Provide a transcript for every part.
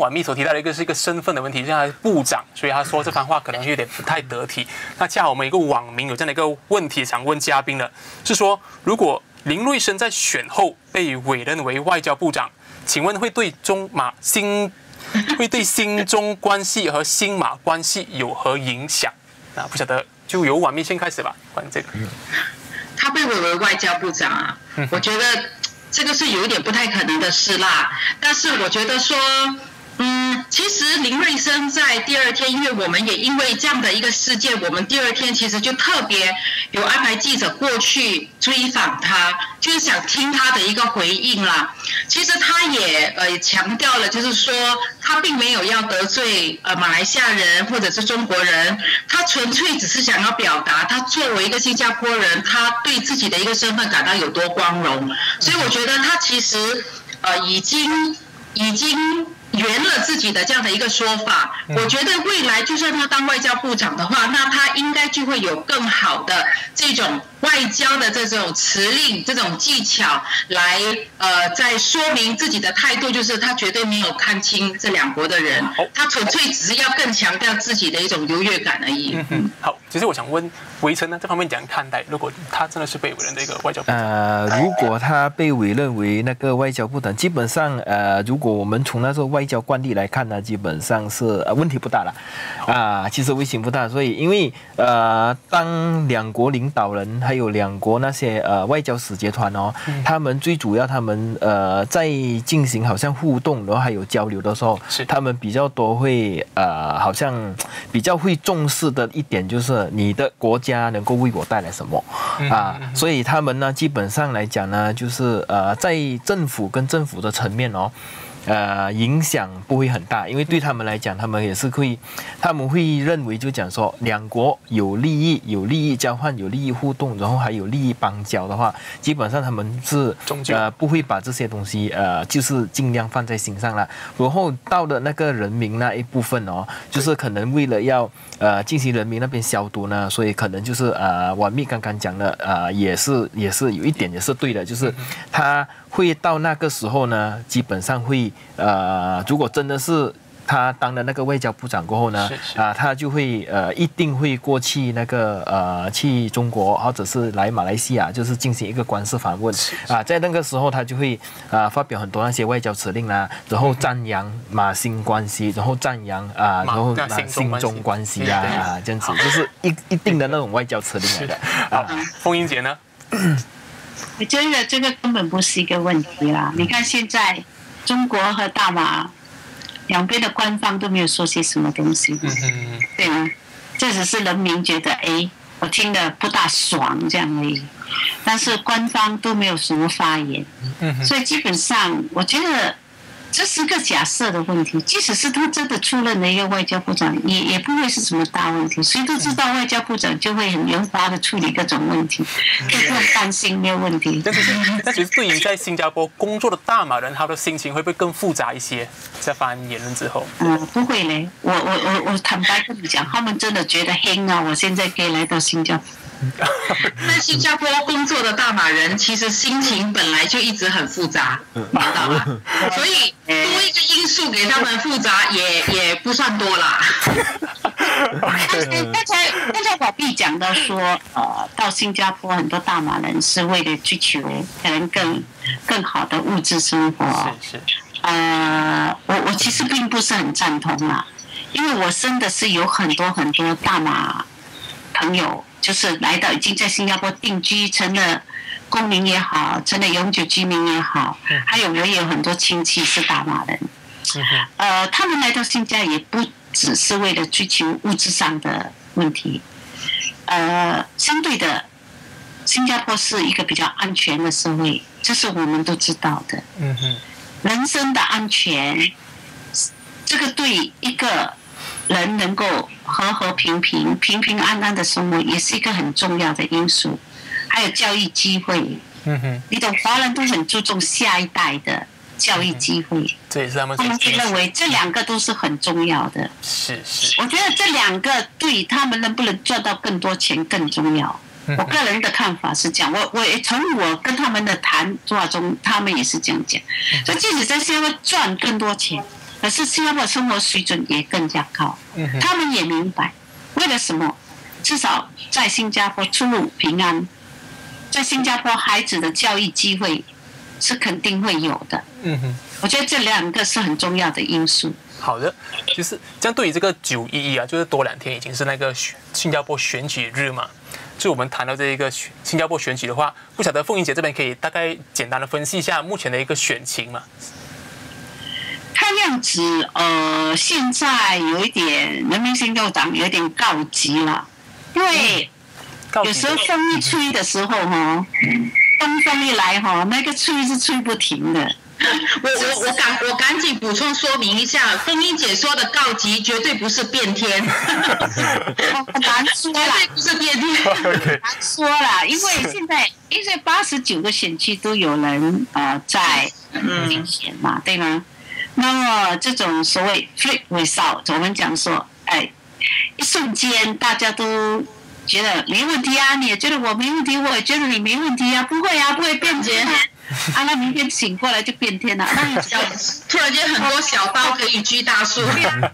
婉密所提到的一个是一个身份的问题，现在部长，所以他说这番话可能有点不太得体。那恰好我们一个网民有这样的一个问题想问嘉宾的，是说如果林瑞生在选后被委任为外交部长，请问会对中马新会对新中关系和新马关系有何影响？啊，不晓得，就由婉密先开始吧，关于这个。他被委为外交部长啊，我觉得这个是有一点不太可能的事啦。但是我觉得说。嗯，其实林瑞生在第二天，因为我们也因为这样的一个事件，我们第二天其实就特别有安排记者过去追访他，就是想听他的一个回应啦。其实他也呃强调了，就是说他并没有要得罪呃马来西亚人或者是中国人，他纯粹只是想要表达他作为一个新加坡人，他对自己的一个身份感到有多光荣。所以我觉得他其实呃已经已经。圆了自己的这样的一个说法，我觉得未来就算他当外交部长的话，那他应该就会有更好的这种外交的这种辞令、这种技巧来呃，在说明自己的态度，就是他绝对没有看清这两国的人，他纯粹只是要更强调自己的一种优越感而已。嗯嗯，好，其实我想问围城呢，这方面怎样看待？如果他真的是被委任的一个外交部长，呃，如果他被委任为那个外交部长，基本上呃，如果我们从那时候外外交惯例来看呢，基本上是呃问题不大了，啊，其实危险不大。所以因为呃，当两国领导人还有两国那些呃外交使节团哦，他们最主要他们呃在进行好像互动，然后还有交流的时候，是他们比较多会呃好像比较会重视的一点就是你的国家能够为我带来什么啊，所以他们呢基本上来讲呢，就是呃在政府跟政府的层面哦。呃，影响不会很大，因为对他们来讲，他们也是会，他们会认为就讲说，两国有利益、有利益交换、有利益互动，然后还有利益邦交的话，基本上他们是呃不会把这些东西呃就是尽量放在心上了。然后到了那个人民那一部分哦，就是可能为了要呃进行人民那边消毒呢，所以可能就是呃婉密刚刚讲的呃也是也是有一点也是对的，就是他。会到那个时候呢，基本上会呃，如果真的是他当了那个外交部长过后呢，啊，他就会呃，一定会过去那个呃，去中国或者是来马来西亚，就是进行一个官司访问。啊，在那个时候他就会啊，发表很多那些外交指令啦，然后赞扬马新关系，然后赞扬啊，然后马新中关系。啊啊，这样子就是一一定的那种外交指令来的。啊。凤英姐呢？我觉得这个根本不是一个问题啦。你看现在中国和大马两边的官方都没有说些什么东西，对吗？这只是人民觉得哎，我听得不大爽这样而已。但是官方都没有什么发言，所以基本上我觉得。这是个假设的问题，即使是他真的出任了一个外交部长，也也不会是什么大问题。谁都知道外交部长就会很圆滑的处理各种问题，不用担心没有问题。但是，那其实对于在新加坡工作的大马人，他的心情会不会更复杂一些？在发言论之后，嗯，不会嘞。我我我我坦白跟你讲，他们真的觉得黑啊，我现在可以来到新加坡。在新加坡工作的大马人，其实心情本来就一直很复杂，知道吧？所以多一个因素给他们复杂，也也不算多啦。刚才刚才宝碧讲到说，呃，到新加坡很多大马人是为了追求可能更更好的物质生活。是是。呃，我我其实并不是很赞同啦，因为我真的是有很多很多大马朋友。就是来到已经在新加坡定居，成了公民也好，成了永久居民也好，还有也有很多亲戚是大马人。呃，他们来到新加也不只是为了追求物质上的问题。呃，相对的，新加坡是一个比较安全的社会，这是我们都知道的。嗯哼，人身的安全，这个对一个。人能够和和平平、平平安安的生活，也是一个很重要的因素。还有教育机会，嗯哼，你懂，华人都很注重下一代的教育机会，这也是他们。他们就认为这两个都是很重要的。是是，我觉得这两个对他们能不能赚到更多钱更重要。我个人的看法是这样，我我从我跟他们的谈话中，他们也是这样讲。所以即使在新加坡赚更多钱。可是新加坡生活水准也更加高，他们也明白为了什么，至少在新加坡出入平安，在新加坡孩子的教育机会是肯定会有的。嗯哼，我觉得这两个是很重要的因素。好的，就是这样。对于这个九一一啊，就是多两天已经是那个新加坡选举日嘛。就我们谈到这一个新加坡选举的话，不晓得凤英姐这边可以大概简单的分析一下目前的一个选情嘛？看样子，呃，现在有一点人民新政党有点告急了，因为有时候风一吹的时候哈，东风一来哈，那个吹是吹不停的。我我我赶我赶紧补充说明一下，凤英姐说的告急绝对不是变天，难说啦，绝对不是变天，难说啦，因为现在因为八十九个选区都有人呃在竞选嘛，对吗？那么这种所谓 flip result，我们讲说，哎，一瞬间大家都觉得没问题啊，你也觉得我没问题，我也觉得你没问题啊，不会啊，不会变天。啊，那明天醒过来就变天了，那小突然间很多小刀可以锯大树，啊，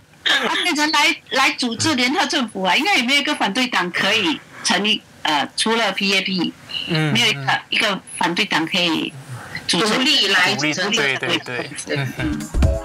变成来来组织联合政府啊，应该也没有一个反对党可以成立？呃，除了 PAP，嗯，没有一个一个反对党可以独立来独立对对对，嗯嗯。